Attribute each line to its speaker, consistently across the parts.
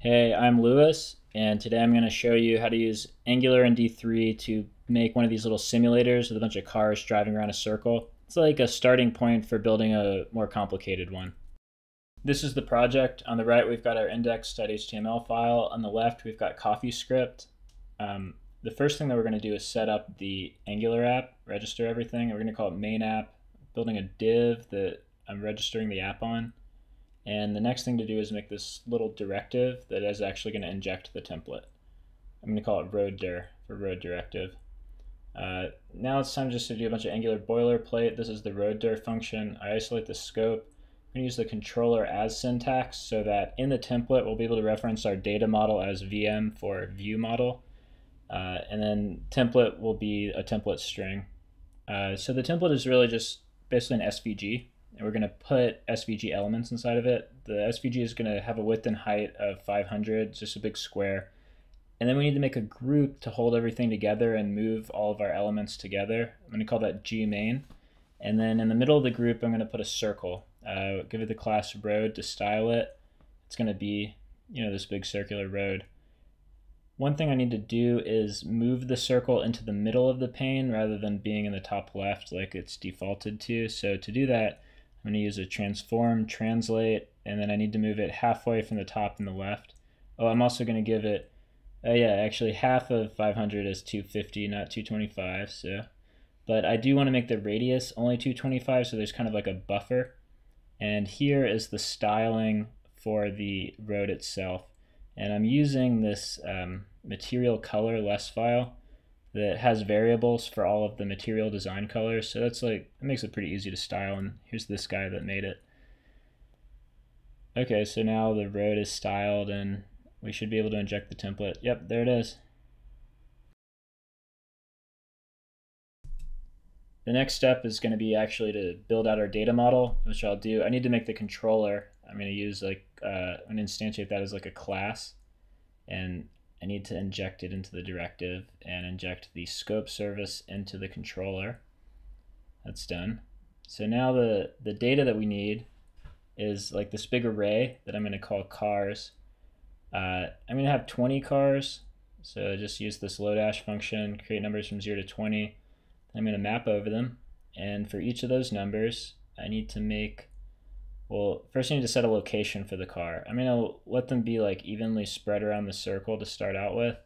Speaker 1: Hey, I'm Lewis, and today I'm going to show you how to use Angular and D3 to make one of these little simulators with a bunch of cars driving around a circle. It's like a starting point for building a more complicated one. This is the project. On the right, we've got our index.html file. On the left, we've got CoffeeScript. Um, the first thing that we're going to do is set up the Angular app, register everything. We're going to call it main app, building a div that I'm registering the app on. And the next thing to do is make this little directive that is actually going to inject the template. I'm going to call it roadder for road directive. Uh, now it's time just to do a bunch of Angular boilerplate. This is the roadder function. I isolate the scope. I'm going to use the controller as syntax so that in the template we'll be able to reference our data model as VM for view model. Uh, and then template will be a template string. Uh, so the template is really just basically an SVG and we're going to put SVG elements inside of it. The SVG is going to have a width and height of 500, just a big square. And then we need to make a group to hold everything together and move all of our elements together. I'm going to call that G main. And then in the middle of the group, I'm going to put a circle. Uh, give it the class road to style it. It's going to be, you know, this big circular road. One thing I need to do is move the circle into the middle of the pane rather than being in the top left like it's defaulted to. So to do that, I'm going to use a transform, translate, and then I need to move it halfway from the top and the left. Oh, I'm also going to give it, oh yeah, actually half of 500 is 250, not 225. So, But I do want to make the radius only 225, so there's kind of like a buffer. And here is the styling for the road itself. And I'm using this um, material color less file that has variables for all of the material design colors. So that's like, it makes it pretty easy to style. And here's this guy that made it. Okay, so now the road is styled and we should be able to inject the template. Yep, there it is. The next step is going to be actually to build out our data model, which I'll do. I need to make the controller. I'm going to use like, uh, I'm going to instantiate that as like a class. And I need to inject it into the directive and inject the scope service into the controller. That's done. So now the, the data that we need is like this big array that I'm going to call cars. Uh, I'm going to have 20 cars. So just use this Lodash function, create numbers from 0 to 20. I'm going to map over them. And for each of those numbers, I need to make well, first you need to set a location for the car. I'm to let them be like evenly spread around the circle to start out with.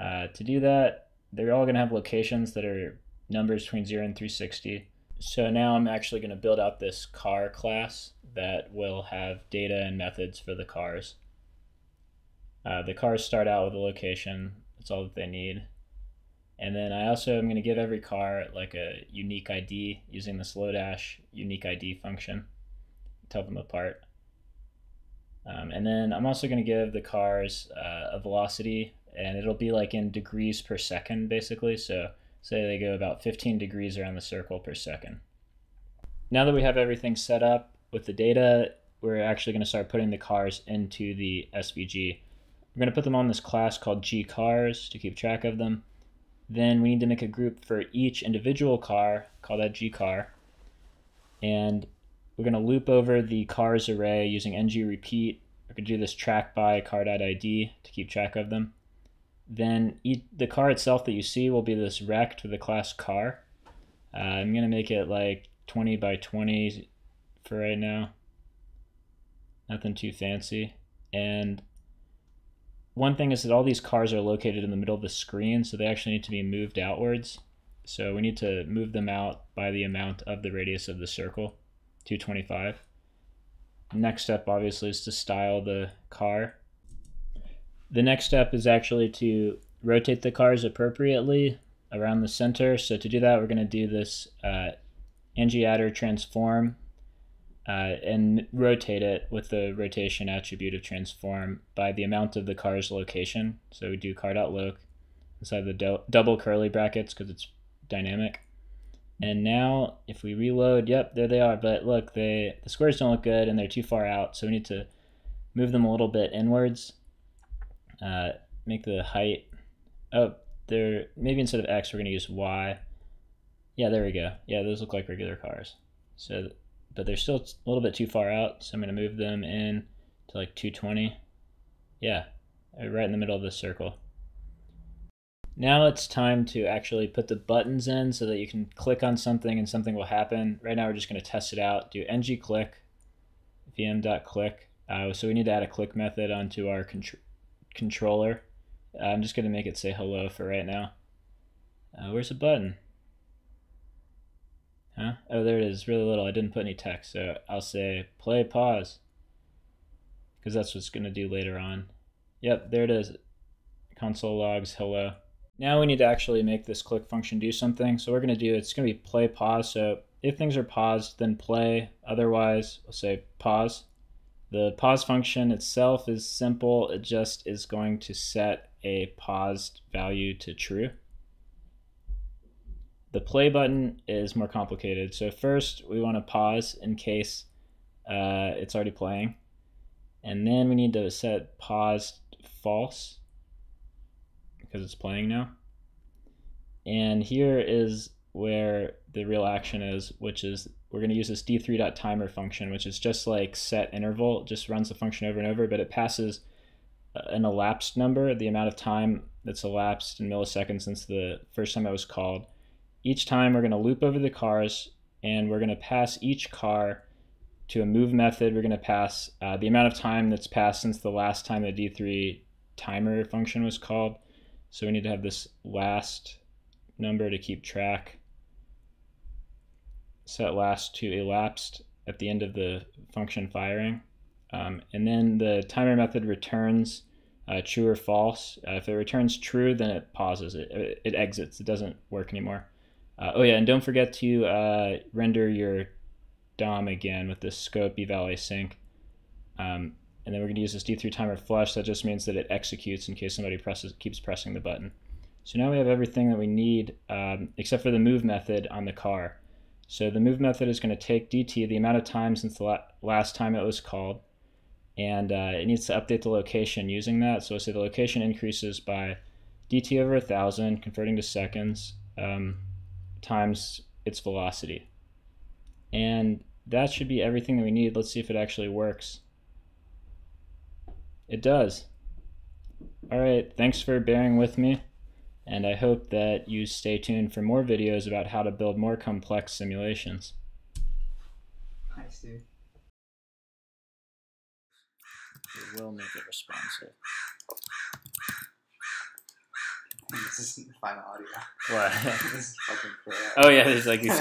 Speaker 1: Uh, to do that, they're all going to have locations that are numbers between 0 and 360. So now I'm actually going to build out this car class that will have data and methods for the cars. Uh, the cars start out with a location. That's all that they need. And then I also am going to give every car like a unique ID using this Lodash unique ID function tell them apart. Um, and then I'm also going to give the cars uh, a velocity, and it'll be like in degrees per second, basically. So say they go about 15 degrees around the circle per second. Now that we have everything set up with the data, we're actually going to start putting the cars into the SVG. We're going to put them on this class called gcars to keep track of them. Then we need to make a group for each individual car, call that gcar. And we're going to loop over the cars array using ng repeat. Going to do this track by car.id to keep track of them. Then the car itself that you see will be this rect with the class car. Uh, I'm going to make it like 20 by 20 for right now. Nothing too fancy. And one thing is that all these cars are located in the middle of the screen, so they actually need to be moved outwards. So we need to move them out by the amount of the radius of the circle. 225. Next step obviously is to style the car. The next step is actually to rotate the cars appropriately around the center. So to do that, we're going to do this uh, ng-attr transform uh, and rotate it with the rotation attribute of transform by the amount of the car's location. So we do car.loc inside the double curly brackets because it's dynamic. And now if we reload, yep, there they are. But look, they the squares don't look good and they're too far out. So we need to move them a little bit inwards. Uh, make the height, oh, they're, maybe instead of X, we're gonna use Y. Yeah, there we go. Yeah, those look like regular cars. So, but they're still a little bit too far out. So I'm gonna move them in to like 220. Yeah, right in the middle of the circle. Now it's time to actually put the buttons in so that you can click on something and something will happen. Right now we're just going to test it out. Do ng click, vm.click. Uh, so we need to add a click method onto our contr controller. Uh, I'm just going to make it say hello for right now. Uh, where's the button? Huh? Oh, there it is. Really little. I didn't put any text. So I'll say play pause. Because that's what's going to do later on. Yep, there it is. Console logs hello. Now we need to actually make this click function do something. So we're going to do, it's going to be play pause. So if things are paused, then play. Otherwise, we'll say pause. The pause function itself is simple. It just is going to set a paused value to true. The play button is more complicated. So first we want to pause in case uh, it's already playing. And then we need to set paused false because it's playing now. And here is where the real action is, which is we're going to use this d3.timer function, which is just like set interval, just runs the function over and over, but it passes an elapsed number, the amount of time that's elapsed in milliseconds since the first time it was called. Each time we're going to loop over the cars and we're going to pass each car to a move method. We're going to pass uh, the amount of time that's passed since the last time the D3 timer function was called. So we need to have this last number to keep track. Set last to elapsed at the end of the function firing. Um, and then the timer method returns uh, true or false. Uh, if it returns true, then it pauses, it, it, it exits, it doesn't work anymore. Uh, oh yeah, and don't forget to uh, render your DOM again with this scope eval async. Um, and then we're going to use this D3 timer flush. That just means that it executes in case somebody presses keeps pressing the button. So now we have everything that we need um, except for the move method on the car. So the move method is going to take DT, the amount of time since the la last time it was called, and uh, it needs to update the location using that. So say the location increases by DT over a 1,000, converting to seconds, um, times its velocity. And that should be everything that we need. Let's see if it actually works. It does. All right, thanks for bearing with me, and I hope that you stay tuned for more videos about how to build more complex simulations.
Speaker 2: Nice, dude.
Speaker 1: It will make it responsive.
Speaker 2: This is the final audio.
Speaker 1: What?
Speaker 2: this is fucking crap.
Speaker 1: oh yeah, there's like these.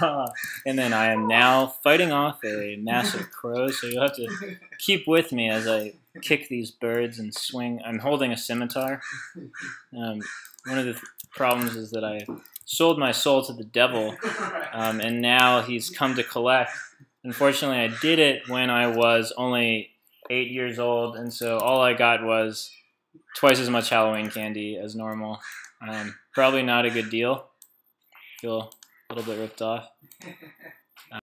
Speaker 1: and then I am now fighting off a massive crow, so you'll have to keep with me as I kick these birds and swing. I'm holding a scimitar. Um, one of the th- problems is that I sold my soul to the devil, um, and now he's come to collect. Unfortunately, I did it when I was only eight years old, and so all I got was twice as much Halloween candy as normal. Um, probably not a good deal. Feel a little bit ripped off.